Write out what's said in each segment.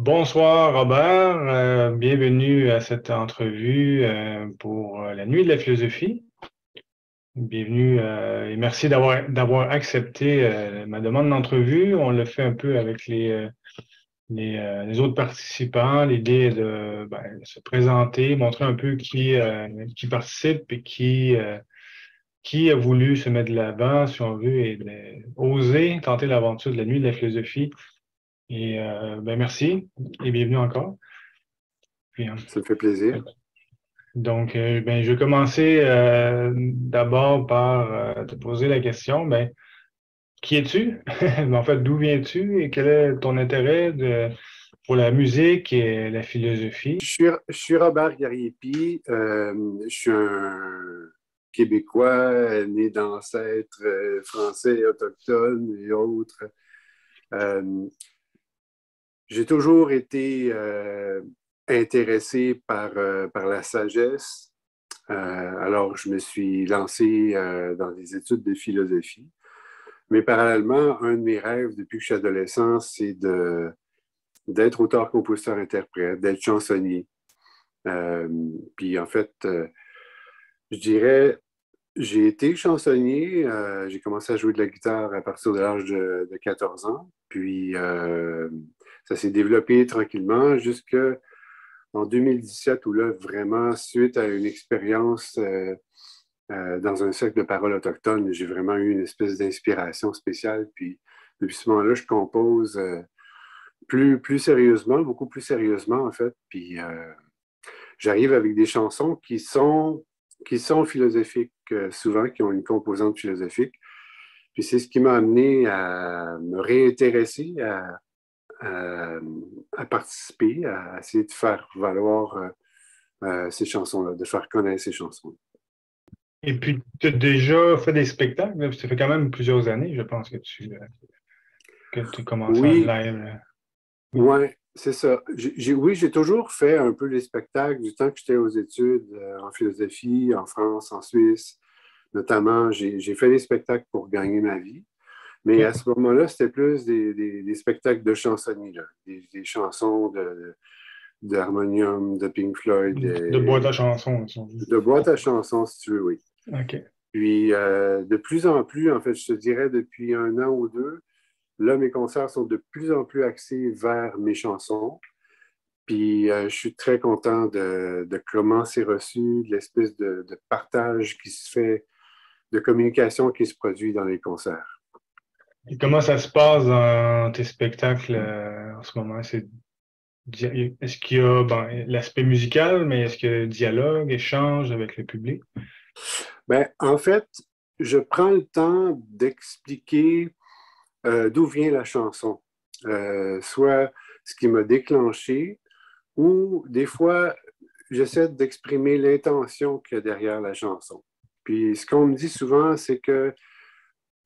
Bonsoir Robert, euh, bienvenue à cette entrevue euh, pour euh, la nuit de la philosophie. Bienvenue et merci d'avoir accepté ma demande d'entrevue. On l'a fait un peu avec les, autres participants. L'idée est de, ben, se présenter, montrer un peu qui, participe et qui a voulu se mettre de l'avant, si on veut, et oser tenter l'aventure de la nuit de la philosophie et euh, ben merci et bienvenue encore. Ça me fait plaisir. Donc, euh, ben, je vais commencer euh, d'abord par te poser la question, ben, qui es-tu? en fait, d'où viens-tu et quel est ton intérêt de, pour la musique et la philosophie? Je suis, je suis Robert Gariepi. je suis un Québécois né d'ancêtres français, autochtones et autres. J'ai toujours été euh, intéressé par, euh, par la sagesse. Euh, alors, je me suis lancé dans des études de philosophie. Mais parallèlement, un de mes rêves depuis que je suis adolescent, c'est de, d'être auteur, compositeur, interprète, d'être chansonnier. puis en fait, je dirais, j'ai été chansonnier. j'ai commencé à jouer de la guitare à partir de l'âge de, de 14 ans. Puis ça s'est développé tranquillement jusqu'en 2017, où là, vraiment, suite à une expérience euh, euh, dans un cercle de paroles autochtones, j'ai vraiment eu une espèce d'inspiration spéciale. Puis depuis ce moment-là, je compose euh, plus, plus sérieusement, beaucoup plus sérieusement, en fait. Puis j'arrive avec des chansons qui sont, qui sont philosophiques, souvent, qui ont une composante philosophique. Puis c'est ce qui m'a amené à me réintéresser à à, participer, à essayer de faire valoir euh, euh, ces chansons-là, de faire connaître ces chansons. Et puis, tu as déjà fait des spectacles. Ça fait quand même plusieurs années, je pense, que tu, euh, que tu commences oui. en live. Oui, c'est ça. oui, j'ai toujours fait un peu des spectacles du temps que j'étais aux études en philosophie, en France, en Suisse. Notamment, j'ai fait des spectacles pour gagner ma vie. Mais à ce moment-là, c'était plus des, spectacles de chansonniers, Des, chansons d'harmonium, de, Pink Floyd. De, boîte à chansons. De boîte à chansons, si tu veux, oui. OK. Puis, euh, de plus en plus, en fait, je te dirais depuis un an ou deux, là, mes concerts sont de plus en plus axés vers mes chansons. Puis, euh, je suis très content de, comment c'est reçu, de l'espèce de partage qui se fait, de communication qui se produit dans les concerts. Comment ça se passe dans tes spectacles euh, en ce moment? Est-ce qu'il y a l'aspect musical, mais est-ce qu'il y dialogue, échange avec le public? Ben, en fait, je prends le temps d'expliquer euh, d'où vient la chanson, euh, soit ce qui m'a déclenché, ou des fois, j'essaie d'exprimer l'intention qu'il y a derrière la chanson. Puis ce qu'on me dit souvent, c'est que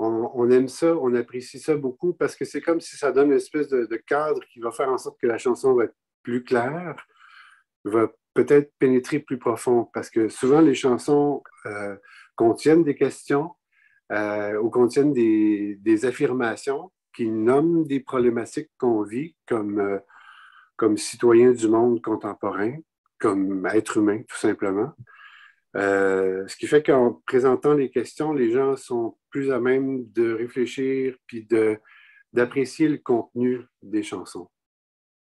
on, aime ça, on apprécie ça beaucoup parce que c'est comme si ça donne une espèce de, cadre qui va faire en sorte que la chanson va être plus claire, va peut-être pénétrer plus profond parce que souvent les chansons euh, contiennent des questions euh, ou contiennent des, affirmations qui nomment des problématiques qu'on vit comme, euh, comme citoyen du monde contemporain, comme être humain tout simplement. Euh, ce qui fait qu'en présentant les questions, les gens sont plus à même de réfléchir puis d'apprécier le contenu des chansons.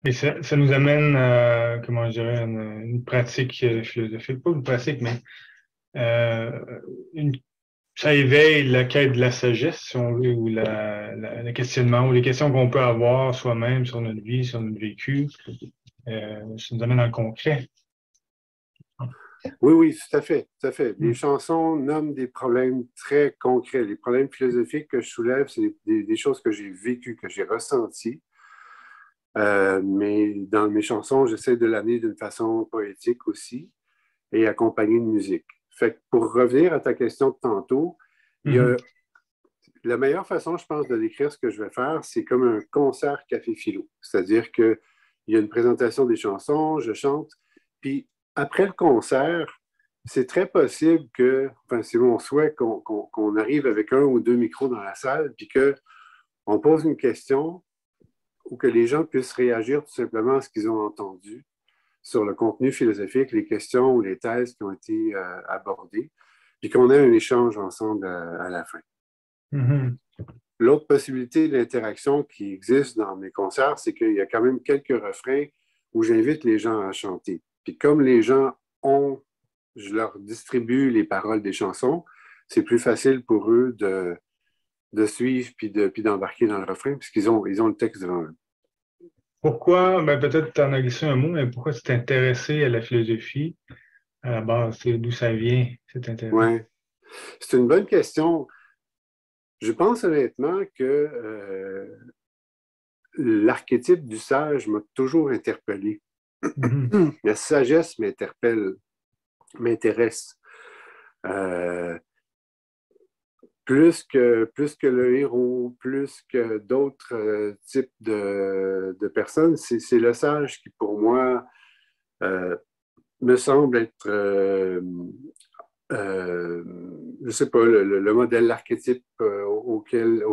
Et ça, nous amène, à, comment je dirais, une, pratique euh, philosophique, pas une pratique, mais euh, ça éveille la quête de la sagesse, si on veut, ou le questionnement, ou les questions qu'on peut avoir soi-même sur notre vie, sur notre vécu. ça nous amène dans le concret. Oui, oui, tout à fait, tout à fait. Les mm. chansons nomment des problèmes très concrets. Les problèmes philosophiques que je soulève, c'est des, choses que j'ai vécues, que j'ai ressenties. Euh, mais dans mes chansons, j'essaie de l'amener d'une façon poétique aussi et accompagnée de musique. Fait pour revenir à ta question de tantôt, mm-hmm. la meilleure façon, je pense, de décrire ce que je vais faire, c'est comme un concert café philo. C'est-à-dire qu'il y a une présentation des chansons, je chante, puis après le concert, c'est très possible que, enfin, c'est mon souhait qu'on arrive avec un ou deux micros dans la salle, puis qu'on pose une question, ou que les gens puissent réagir tout simplement à ce qu'ils ont entendu sur le contenu philosophique, les questions ou les thèses qui ont été euh, abordées, puis qu'on ait un échange ensemble à, la fin. Mm-hmm. L'autre possibilité d'interaction qui existe dans mes concerts, c'est qu'il y a quand même quelques refrains où j'invite les gens à chanter. Puis comme les gens ont, je leur distribue les paroles des chansons, c'est plus facile pour eux de, de suivre puis d'embarquer dans le refrain puisqu'ils ont, ils ont le texte devant eux. Pourquoi, ben peut-être tu en as glissé un mot, mais pourquoi tu t'es intéressé à la philosophie à la base? D'où ça vient, cet intérêt? Oui, c'est une bonne question. Je pense honnêtement que euh, l'archétype du sage m'a toujours interpellé. Mm-hmm. La sagesse m'interpelle, m'intéresse. Euh, plus que, le héros, plus que d'autres euh, types de, personnes, c'est le sage qui, pour moi, euh, me semble être, je ne sais pas, le, modèle, l'archétype auquel,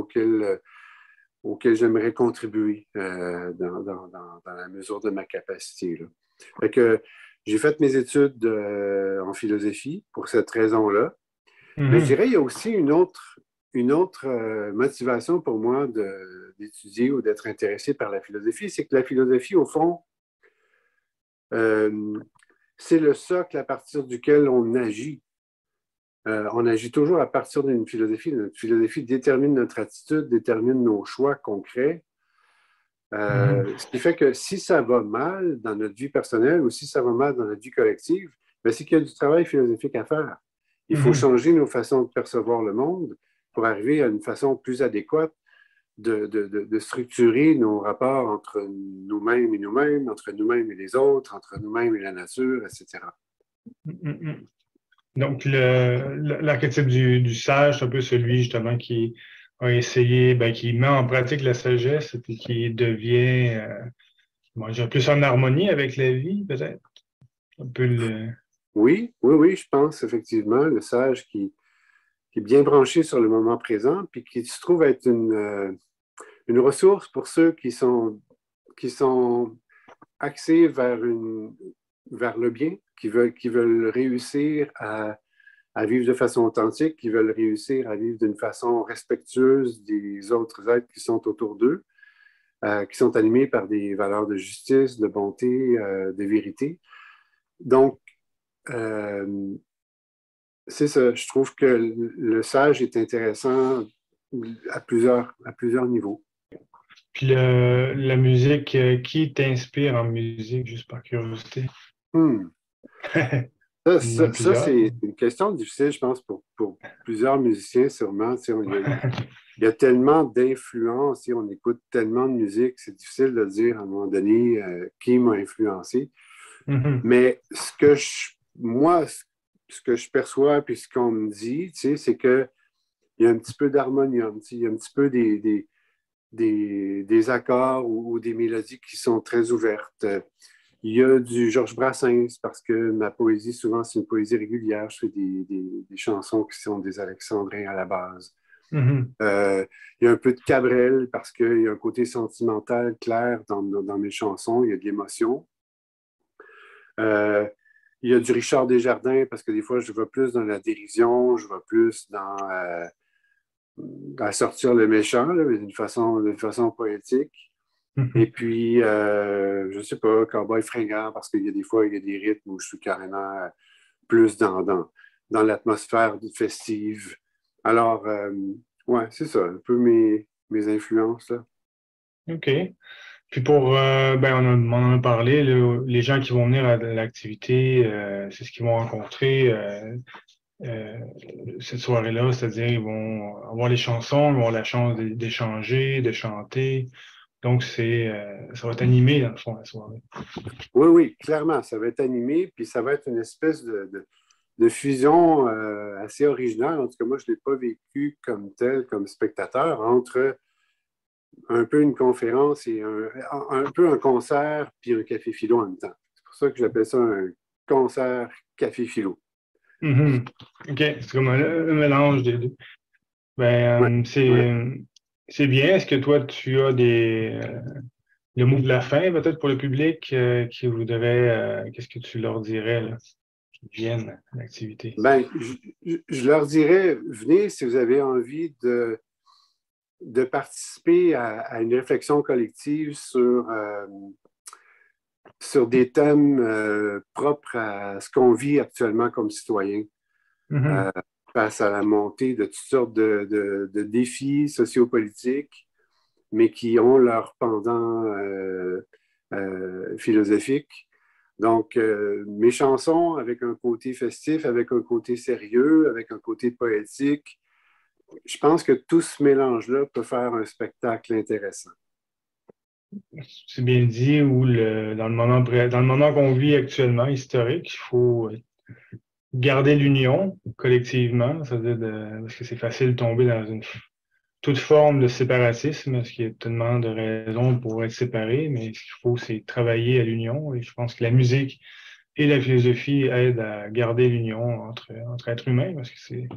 auquel j'aimerais contribuer dans, la mesure de ma capacité. que j'ai fait mes études en philosophie pour cette raison-là. Mais je mhm. dirais qu'il y a aussi une autre, une autre euh, motivation pour moi d'étudier ou d'être intéressé par la philosophie, c'est que la philosophie, au fond, euh, c'est le socle à partir duquel on agit. Euh, on agit toujours à partir d'une philosophie. Notre philosophie détermine notre attitude, détermine nos choix concrets. Mhm. Ce qui fait que si ça va mal dans notre vie personnelle ou si ça va mal dans notre vie collective, ben, c'est qu'il y a du travail philosophique à faire. Il faut mhm. changer nos façons de percevoir le monde pour arriver à une façon plus adéquate de, structurer nos rapports entre nous-mêmes et nous-mêmes, entre nous-mêmes et les autres, entre nous-mêmes et la nature, etc. Donc, l'archétype du, sage, c'est un peu celui justement qui a essayé, ben, qui met en pratique la sagesse et qui devient euh, plus en harmonie avec la vie, peut-être? Un peu le... Oui, oui, oui, je pense effectivement, le sage qui, est bien branché sur le moment présent, puis qui se trouve être une, euh, une ressource pour ceux qui sont, qui sont axés vers, une, vers le bien, qui veulent, réussir à, vivre de façon authentique, qui veulent réussir à vivre d'une façon respectueuse des autres êtres qui sont autour d'eux, euh, qui sont animés par des valeurs de justice, de bonté, euh, de vérité. Donc, euh, c'est ça. Je trouve que le sage est intéressant à plusieurs, niveaux. Puis la musique, qui t'inspire en musique, juste par curiosité? Hmm. ça, c'est une question difficile, je pense, pour, plusieurs musiciens, sûrement. il, y a, tellement d'influence, on écoute tellement de musique, c'est difficile de dire à un moment donné euh, qui m'a influencé. Mm-hmm. Mais ce que je moi, ce que je perçois puis ce qu'on me dit, c'est qu'il y a un petit peu d'harmonium, il y a un petit peu des, des, accords ou, des mélodies qui sont très ouvertes. Il y a du Georges Brassens parce que ma poésie, souvent, c'est une poésie régulière. Je fais des, chansons qui sont des alexandrins à la base. Mm-hmm. Euh, il y a un peu de Cabrel parce qu'il y a un côté sentimental clair dans, mes chansons. Il y a de l'émotion. Euh, il y a du Richard Desjardins parce que des fois, je vais plus dans la dérision, je vais plus dans, euh, sortir le méchant, mais d'une façon, façon poétique. Mm-hmm. Et puis, euh, je ne sais pas, Cowboy fringant, parce qu'il y a des fois, il y a des rythmes où je suis carrément euh, plus dans, dans, dans l'atmosphère festive. Alors, euh, ouais, c'est ça, un peu mes, mes influences. Là. OK. Puis pour, euh, ben on, en a parlé, les gens qui vont venir à l'activité, c'est ce qu'ils vont rencontrer cette soirée-là, c'est-à-dire ils vont avoir les chansons, ils vont avoir la chance d'échanger, de chanter. Donc, c'est, ça va être animé, dans le fond, la soirée. Oui, oui, clairement, ça va être animé, puis ça va être une espèce de, de, fusion assez originale. En tout cas, moi, je ne l'ai pas vécu comme tel, comme spectateur, entre un peu une conférence et un, peu un concert puis un café philo en même temps. C'est pour ça que j'appelle ça un concert café philo. Mm-hmm. OK, c'est comme un, mélange des deux. Ben, euh, c'est bien. Est-ce que toi, tu as des, euh, le mot de la fin, peut-être pour le public euh, qui voudrait, euh, qu'est-ce que tu leur dirais, là, qui viennent à l'activité? Ben, je, leur dirais, venez si vous avez envie de, de participer à, une réflexion collective sur, sur des thèmes propres à ce qu'on vit actuellement comme citoyen. Mm-hmm. Face à la montée de toutes sortes de, défis sociopolitiques mais qui ont leur pendant euh, euh, philosophique. Donc, euh, mes chansons avec un côté festif, avec un côté sérieux, avec un côté poétique, je pense que tout ce mélange-là peut faire un spectacle intéressant. C'est bien dit, le moment, dans le moment qu'on vit actuellement, historique, il faut garder l'union collectivement, parce que c'est facile de tomber dans une toute forme de séparatisme, parce qu'il y a tellement de raisons pour être séparés, mais ce qu'il faut, c'est travailler à l'union. Et je pense que la musique et la philosophie aident à garder l'union entre, entre êtres humains, parce que c'est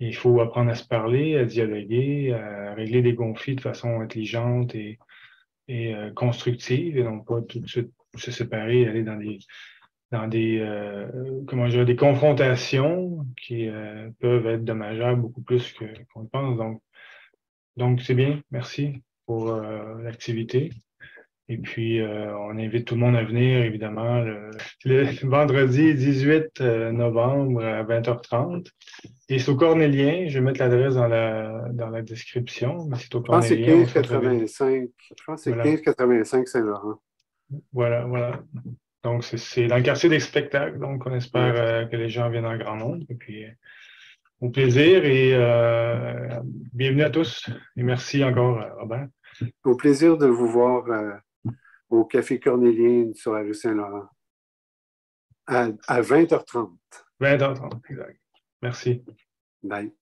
il faut apprendre à se parler, à dialoguer, à régler des conflits de façon intelligente et, et euh, constructive, et non pas tout de suite se séparer, aller dans des dans des euh, comment dire des confrontations qui euh, peuvent être dommageables beaucoup plus qu'on le pense. Donc, donc, c'est bien. Merci pour euh, l'activité. Et puis, on invite tout le monde à venir, évidemment, le, vendredi 18 euh, novembre à 20h30. Et c'est au Cornélien. Je vais mettre l'adresse dans la, dans la description. Mais c'est au Cornélien. Je pense que c'est 1585 Saint-Laurent. Voilà, voilà. Donc, c'est dans le quartier des spectacles. Donc, on espère que les gens viennent en grand nombre. Et puis, au plaisir et euh, bienvenue à tous. Et merci encore, euh, Robert. Au plaisir de vous voir euh, au Café Cornélien sur la rue Saint-Laurent à, à 20h30. 20h30, exact. Merci. Bye.